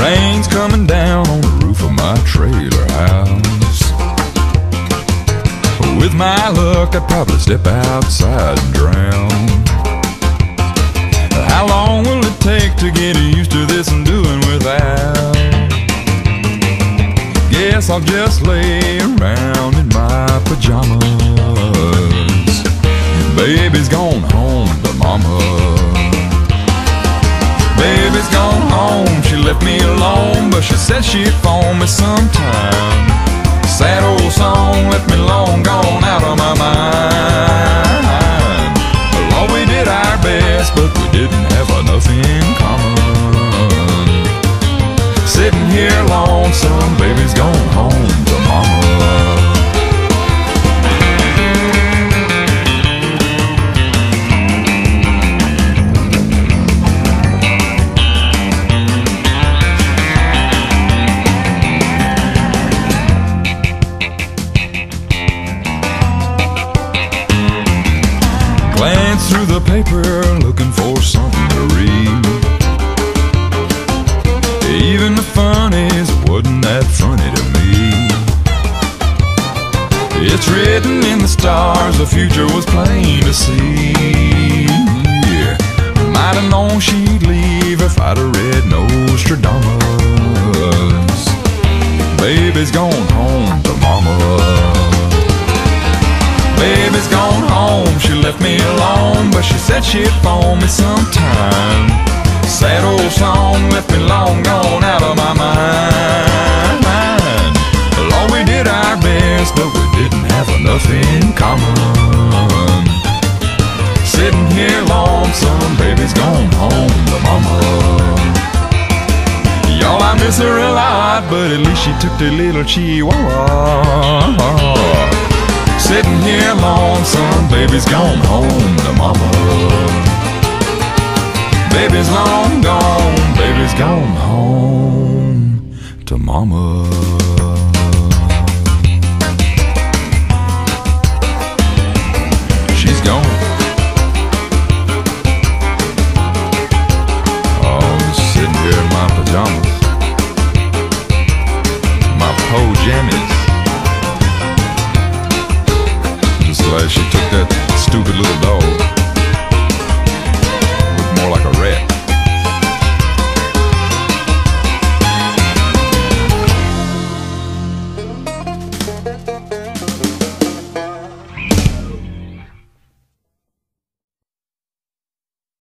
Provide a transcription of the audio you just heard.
Rain's coming down on the roof of my trailer house. With my luck, I'd probably step outside and drown. How long will it take to get used to this and doing without? Guess I'll just lay around in my pajamas. Baby's gone home to mama. Baby's gone home she said me sometime. Sad old song left me long gone out of my mind. Well, we did our best, but we didn't have enough in through the paper looking for something to read. Even the funnies wasn't that funny to me. It's written in the stars, the future was plain to see. Yeah. Might have known she'd leave if I'd have read Nostradamus. Baby's gone home to mama. Alone, but she said she'd phone me sometime. Sad old oh, song left me long gone out of my mind. Well, we did our best, but we didn't have enough in common. Sitting here lonesome, baby's gone home to mama. Y'all, I miss her a lot, but at least she took the little chihuahua. Sitting here lonesome, baby's gone home to mama. Baby's long gone, baby's gone home to mama. She's gone. Oh, pajamas. My pojammies. should